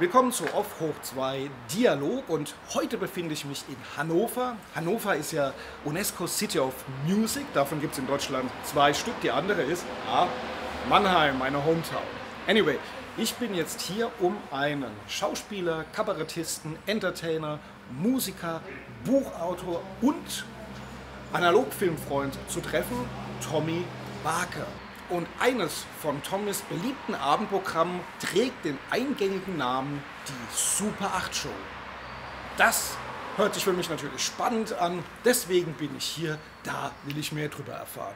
Willkommen zu Off Hoch 2 Dialog und heute befinde ich mich in Hannover. Hannover ist ja UNESCO City of Music, davon gibt es in Deutschland zwei Stück. Die andere ist ah, Mannheim, meine Hometown. Anyway, ich bin jetzt hier, um einen Schauspieler, Kabarettisten, Entertainer, Musiker, Buchautor und Analogfilmfreund zu treffen, Tommy Barker. Und eines von Tommys beliebten Abendprogrammen trägt den eingängigen Namen die Super 8 Show. Das hört sich für mich natürlich spannend an, deswegen bin ich hier, da will ich mehr drüber erfahren.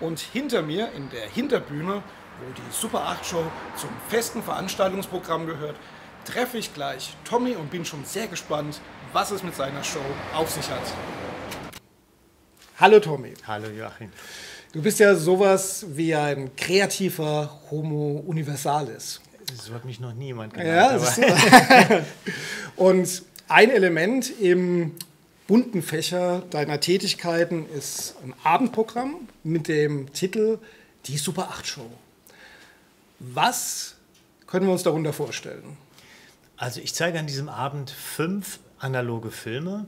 Und hinter mir in der Hinterbühne, wo die Super 8 Show zum festen Veranstaltungsprogramm gehört, treffe ich gleich Tommy und bin schon sehr gespannt, was es mit seiner Show auf sich hat. Hallo Tommy. Hallo Joachim. Du bist ja sowas wie ein kreativer Homo Universalis. So hat mich noch niemand genannt. Ja, Und ein Element im bunten Fächer deiner Tätigkeiten ist ein Abendprogramm mit dem Titel Die Super 8 Show. Was können wir uns darunter vorstellen? Also ich zeige an diesem Abend fünf analoge Filme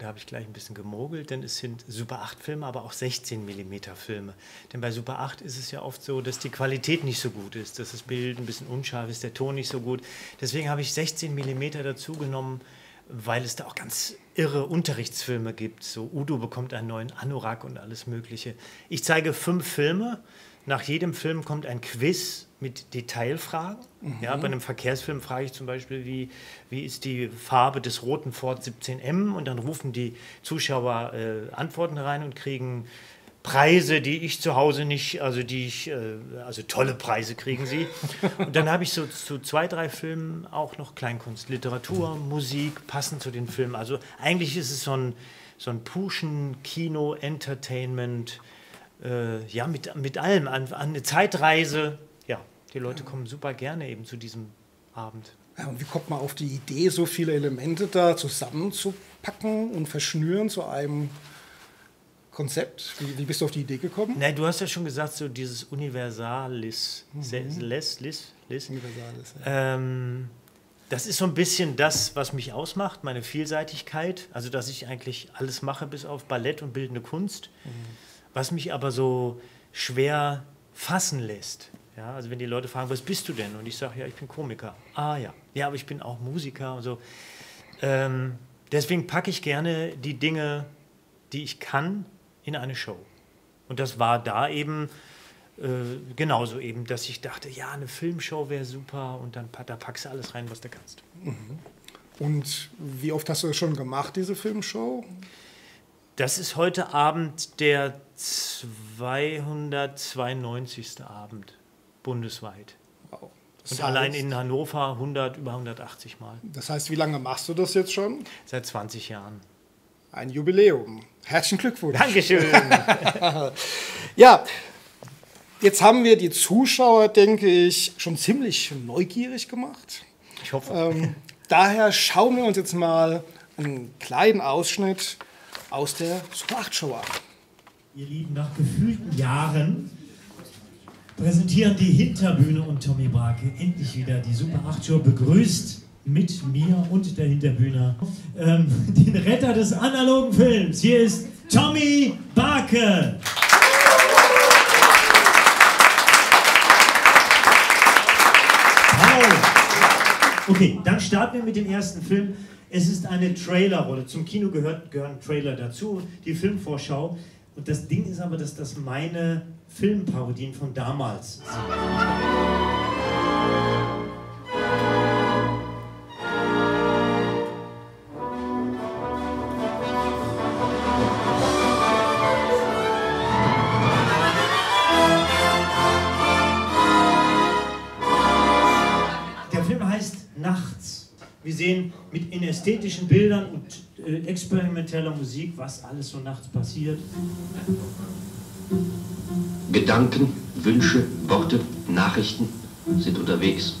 da habe ich gleich ein bisschen gemogelt, denn es sind Super 8 Filme, aber auch 16 mm Filme. Denn bei Super 8 ist es ja oft so, dass die Qualität nicht so gut ist, dass das Bild ein bisschen unscharf ist, der Ton nicht so gut. Deswegen habe ich 16 mm dazu genommen, weil es da auch ganz irre Unterrichtsfilme gibt. So Udo bekommt einen neuen Anorak und alles Mögliche. Ich zeige fünf Filme. Nach jedem Film kommt ein Quiz mit Detailfragen. Mhm. Ja, bei einem Verkehrsfilm frage ich zum Beispiel, wie, wie ist die Farbe des roten Ford 17M? Und dann rufen die Zuschauer äh, Antworten rein und kriegen Preise, die ich zu Hause nicht, also die ich, äh, also tolle Preise kriegen sie. Und dann habe ich so zu zwei, drei Filmen auch noch Kleinkunst, Literatur, Musik, passend zu den Filmen. Also eigentlich ist es so ein, so ein Puschen, Kino, Entertainment, äh, ja, mit, mit allem, an, an eine Zeitreise, die Leute kommen super gerne eben zu diesem Abend. Ja, und wie kommt man auf die Idee, so viele Elemente da zusammenzupacken und verschnüren zu einem Konzept? Wie, wie bist du auf die Idee gekommen? Nein, du hast ja schon gesagt, so dieses Universalis. Mhm. Les, lis, lis. Universalis. Ja. Ähm, das ist so ein bisschen das, was mich ausmacht, meine Vielseitigkeit. Also, dass ich eigentlich alles mache, bis auf Ballett und bildende Kunst. Mhm. Was mich aber so schwer fassen lässt. Ja, also wenn die Leute fragen, was bist du denn? Und ich sage, ja, ich bin Komiker. Ah ja, ja, aber ich bin auch Musiker und so. Ähm, deswegen packe ich gerne die Dinge, die ich kann, in eine Show. Und das war da eben äh, genauso eben, dass ich dachte, ja, eine Filmshow wäre super und dann da packst du alles rein, was du kannst. Mhm. Und wie oft hast du das schon gemacht, diese Filmshow? Das ist heute Abend der 292. Abend bundesweit. Wow. Und heißt, allein in Hannover 100, über 180 Mal. Das heißt, wie lange machst du das jetzt schon? Seit 20 Jahren. Ein Jubiläum. Herzlichen Glückwunsch. Dankeschön. ja, jetzt haben wir die Zuschauer, denke ich, schon ziemlich neugierig gemacht. Ich hoffe. Ähm, daher schauen wir uns jetzt mal einen kleinen Ausschnitt aus der Super 8 Show an. Ihr Lieben, nach gefühlten Jahren präsentieren die Hinterbühne und Tommy Brake endlich wieder die Super 8 Show begrüßt mit mir und der Hinterbühne ähm, den Retter des analogen Films. Hier ist Tommy Barke. Okay, dann starten wir mit dem ersten Film. Es ist eine Trailerrolle. Zum Kino gehört, gehören Trailer dazu, die Filmvorschau. Und das Ding ist aber, dass das meine Filmparodien von damals sind. Wir sehen mit in ästhetischen Bildern und äh, experimenteller Musik, was alles so nachts passiert. Gedanken, Wünsche, Worte, Nachrichten sind unterwegs.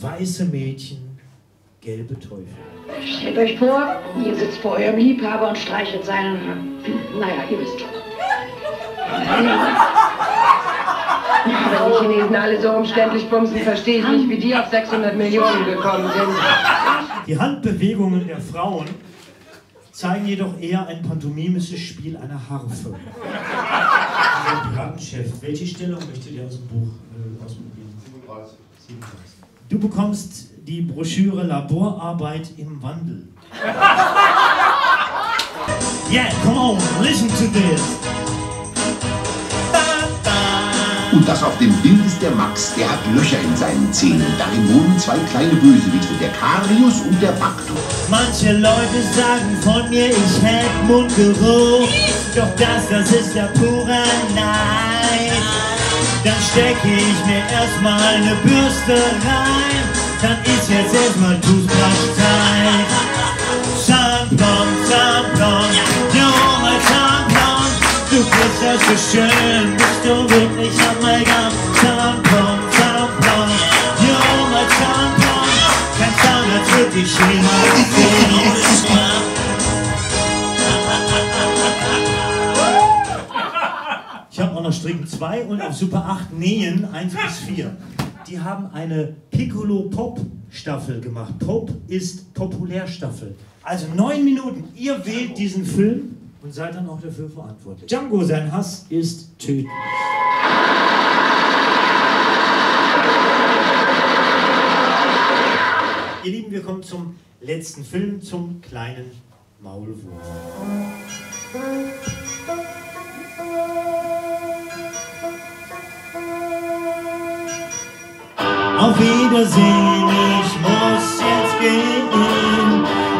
Weiße Mädchen, gelbe Teufel. Stellt euch vor, ihr sitzt vor eurem Liebhaber und streichelt seinen. Naja, ihr wisst schon. Chinesen alle so umständlich bumsen, verstehe ich nicht, wie die auf 600 Millionen gekommen sind. Die Handbewegungen der Frauen zeigen jedoch eher ein pantomimisches Spiel einer Harfe. Der Piratenchef, welche Stellung möchtet ihr aus dem Buch äh, ausprobieren? 37. 37. Du bekommst die Broschüre Laborarbeit im Wandel. Yeah, come on, listen to this. Das auf dem Bild ist der Max, der hat Löcher in seinen Zähnen. Darin wohnen zwei kleine Bösewichte, der Karius und der Baktus. Manche Leute sagen von mir, ich hätte Mundgeruch. Doch das, das ist ja purer Neid. Dann stecke ich mir erstmal eine Bürste rein. Dann ist jetzt erstmal Toothbrush-Zeit. Tampon, Tampon, Junge Tampon. Du bist ja so schön, bist du wirklich Dich jemals. Ich habe auch noch Stricken 2 und auf Super 8 Nähen 1 bis 4. Die haben eine Piccolo Pop Staffel gemacht. Pop ist Populärstaffel. Also neun Minuten. Ihr wählt diesen Film und seid dann auch dafür verantwortlich. Django, sein Hass ist töten. Ihr Lieben, wir kommen zum letzten Film, zum kleinen Maulwurf. Auf Wiedersehen, ich muss jetzt gehen.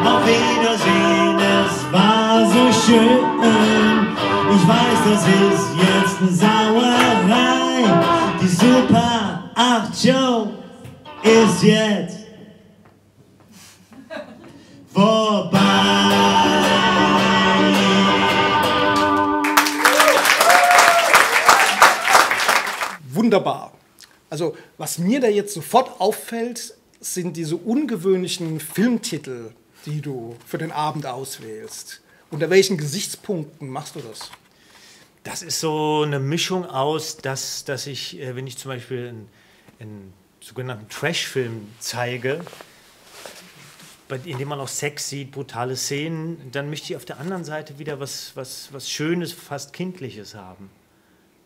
Auf Wiedersehen, es war so schön. Ich weiß, das ist jetzt eine Sauerei. Die Super 8 Show ist jetzt Wunderbar. Also, was mir da jetzt sofort auffällt, sind diese ungewöhnlichen Filmtitel, die du für den Abend auswählst. Unter welchen Gesichtspunkten machst du das? Das ist so eine Mischung aus, dass, dass ich, äh, wenn ich zum Beispiel einen, einen sogenannten Trash-Film zeige, in dem man auch Sex sieht, brutale Szenen, dann möchte ich auf der anderen Seite wieder was, was, was Schönes, fast Kindliches haben.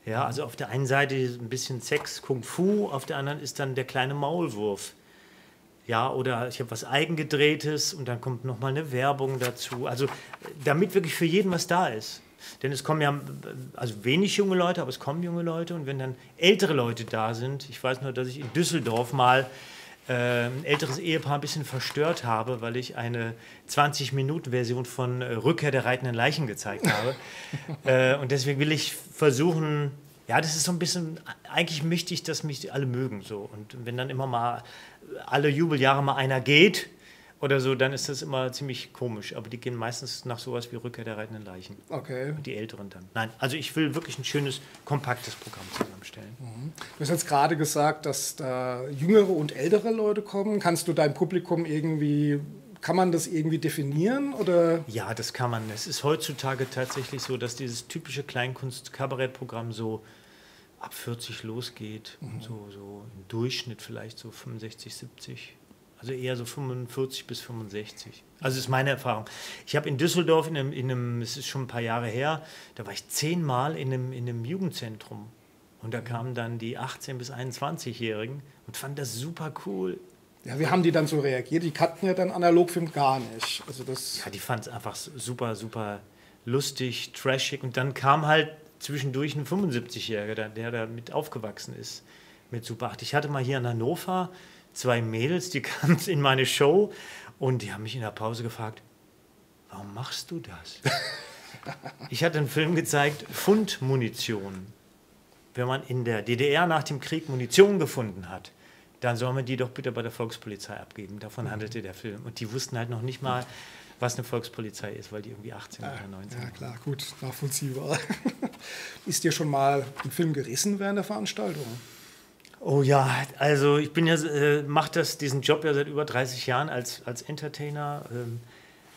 Ja, also auf der einen Seite ein bisschen Sex, Kung Fu, auf der anderen ist dann der kleine Maulwurf. Ja, oder ich habe was Eigengedrehtes und dann kommt nochmal eine Werbung dazu. Also damit wirklich für jeden was da ist. Denn es kommen ja, also wenig junge Leute, aber es kommen junge Leute und wenn dann ältere Leute da sind, ich weiß nur, dass ich in Düsseldorf mal äh, ein älteres Ehepaar ein bisschen verstört habe, weil ich eine 20-Minuten-Version von äh, Rückkehr der reitenden Leichen gezeigt habe. äh, und deswegen will ich versuchen, ja, das ist so ein bisschen, eigentlich möchte ich, dass mich alle mögen so. Und wenn dann immer mal alle Jubeljahre mal einer geht oder so, dann ist das immer ziemlich komisch. Aber die gehen meistens nach sowas wie Rückkehr der reitenden Leichen. Okay. Und die Älteren dann. Nein, also ich will wirklich ein schönes, kompaktes Programm zusammenstellen. Du hast jetzt gerade gesagt, dass da jüngere und ältere Leute kommen. Kannst du dein Publikum irgendwie, kann man das irgendwie definieren? Oder? Ja, das kann man. Es ist heutzutage tatsächlich so, dass dieses typische Kleinkunst-Kabarettprogramm so ab 40 losgeht. Und so, so im Durchschnitt vielleicht so 65, 70. Also eher so 45 bis 65. Also ist meine Erfahrung. Ich habe in Düsseldorf, in einem, in einem, es ist schon ein paar Jahre her, da war ich zehnmal in einem, in einem Jugendzentrum. Und da kamen dann die 18- bis 21-Jährigen und fanden das super cool. Ja, wie haben die dann so reagiert? Die kannten ja dann Analogfilm gar nicht. Also das, Ja, die fand es einfach super, super lustig, trashig. Und dann kam halt zwischendurch ein 75-Jähriger, der, der da mit aufgewachsen ist, mit Super 8. Ich hatte mal hier in Hannover zwei Mädels, die kamen in meine Show und die haben mich in der Pause gefragt, warum machst du das? Ich hatte einen Film gezeigt, Fundmunition. Wenn man in der DDR nach dem Krieg Munition gefunden hat, dann soll man die doch bitte bei der Volkspolizei abgeben. Davon handelte der Film. Und die wussten halt noch nicht mal, was eine Volkspolizei ist, weil die irgendwie 18 oder 19 ja klar, gut, nachvollziehbar. Ist dir schon mal ein Film gerissen während der Veranstaltung? Oh ja, also ich bin ja, äh, mache das, diesen Job ja seit über 30 Jahren als, als Entertainer. Ähm,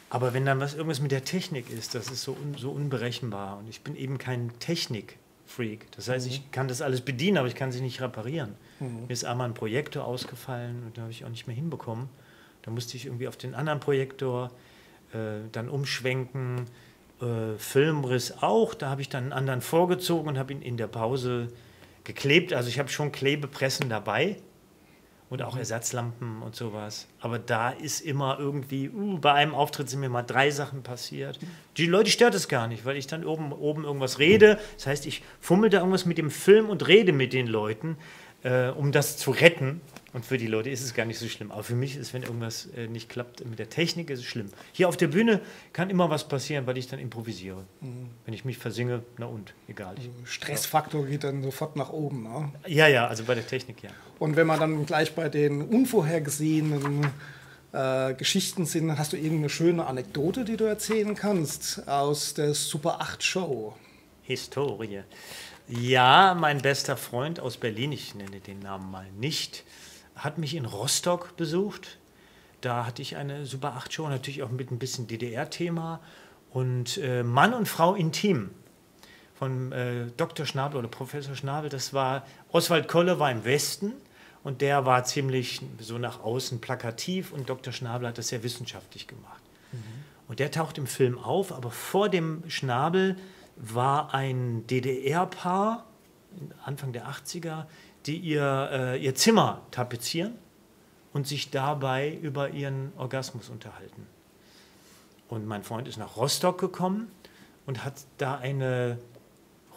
aber wenn dann was irgendwas mit der Technik ist, das ist so, un, so unberechenbar. Und ich bin eben kein Technikfan. Freak. Das heißt, ich kann das alles bedienen, aber ich kann sie nicht reparieren. Mir ist einmal ein Projektor ausgefallen und da habe ich auch nicht mehr hinbekommen. Da musste ich irgendwie auf den anderen Projektor äh, dann umschwenken. Äh, Filmriss auch, da habe ich dann einen anderen vorgezogen und habe ihn in der Pause geklebt. Also ich habe schon Klebepressen dabei und auch Ersatzlampen und sowas. Aber da ist immer irgendwie, uh, bei einem Auftritt sind mir mal drei Sachen passiert. Die Leute stört es gar nicht, weil ich dann oben, oben irgendwas rede. Das heißt, ich fummel da irgendwas mit dem Film und rede mit den Leuten, äh, um das zu retten. Und für die Leute ist es gar nicht so schlimm. Aber für mich ist, wenn irgendwas äh, nicht klappt mit der Technik, ist es schlimm. Hier auf der Bühne kann immer was passieren, weil ich dann improvisiere. Wenn ich mich versinge, na und, egal. Ich, Stressfaktor geht dann sofort nach oben. Ne? ja, ja, also bei der Technik, ja. Und wenn wir dann gleich bei den unvorhergesehenen äh, Geschichten sind, hast du irgendeine schöne Anekdote, die du erzählen kannst aus der Super 8 Show? Historie. Ja, mein bester Freund aus Berlin, ich nenne den Namen mal nicht, hat mich in Rostock besucht. Da hatte ich eine Super 8 Show, natürlich auch mit ein bisschen DDR-Thema und äh, Mann und Frau intim von äh, Dr. Schnabel oder Professor Schnabel. Das war, Oswald Kolle war im Westen und der war ziemlich so nach außen plakativ und Dr. Schnabel hat das sehr wissenschaftlich gemacht. Und der taucht im Film auf, aber vor dem Schnabel war ein DDR-Paar, Anfang der 80er, die ihr, äh, ihr Zimmer tapezieren und sich dabei über ihren Orgasmus unterhalten. Und mein Freund ist nach Rostock gekommen und hat da eine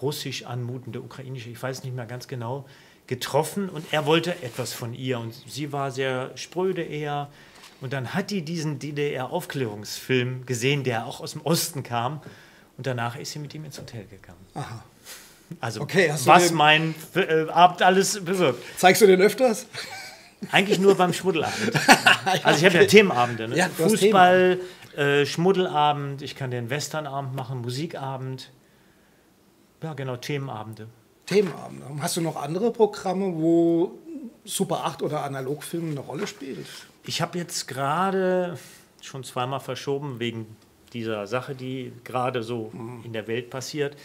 russisch anmutende ukrainische, ich weiß nicht mehr ganz genau, getroffen und er wollte etwas von ihr und sie war sehr spröde eher. Und dann hat die diesen DDR-Aufklärungsfilm gesehen, der auch aus dem Osten kam. Und danach ist sie mit ihm ins Hotel gegangen. Aha. Also, Okay, was mein äh, Abend alles bewirkt. Zeigst du den öfters? Eigentlich nur beim Schmuddelabend. Also ich habe ja Themenabende. Ne? Ja, Fußball, äh, Schmuddelabend, ich kann den Westernabend machen, Musikabend. Ja, genau, Themenabende. Themenabend. Hast du noch andere Programme, wo Super 8 oder Analogfilm eine Rolle spielt? Ich habe jetzt gerade schon zweimal verschoben wegen dieser Sache, die gerade so in der Welt passiert.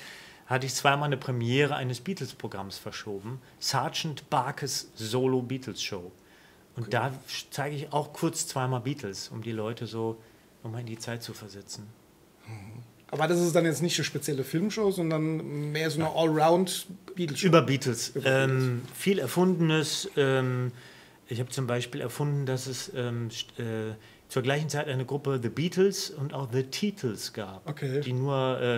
Hatte ich zweimal eine Premiere eines Beatles-Programms verschoben. Sergeant Barkes Solo Beatles Show. Und da zeige ich auch kurz zweimal Beatles, um die Leute so nochmal in die Zeit zu versetzen. Aber das ist dann jetzt nicht eine spezielle Filmshow, sondern mehr so eine Allround-Beatles-Show. Über Beatles. Ähm, viel Erfundenes. Ähm, ich habe zum Beispiel erfunden, dass es ähm, äh, zur gleichen Zeit eine Gruppe The Beatles und auch The Titles gab, Okay. die nur äh,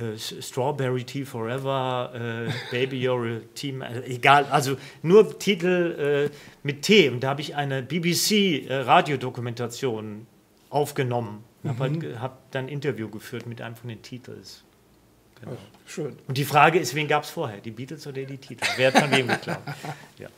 äh, Strawberry Tea Forever, äh, Baby You're a Team, äh, egal, also nur Titel äh, mit T. Und da habe ich eine BBC-Radiodokumentation aufgenommen. Habe halt, hab dann ein Interview geführt mit einem von den Titels. Genau. Schön. Und die Frage ist, wen gab es vorher? Die Beatles oder die Titels? Wer hat von wem geklaut? Ja.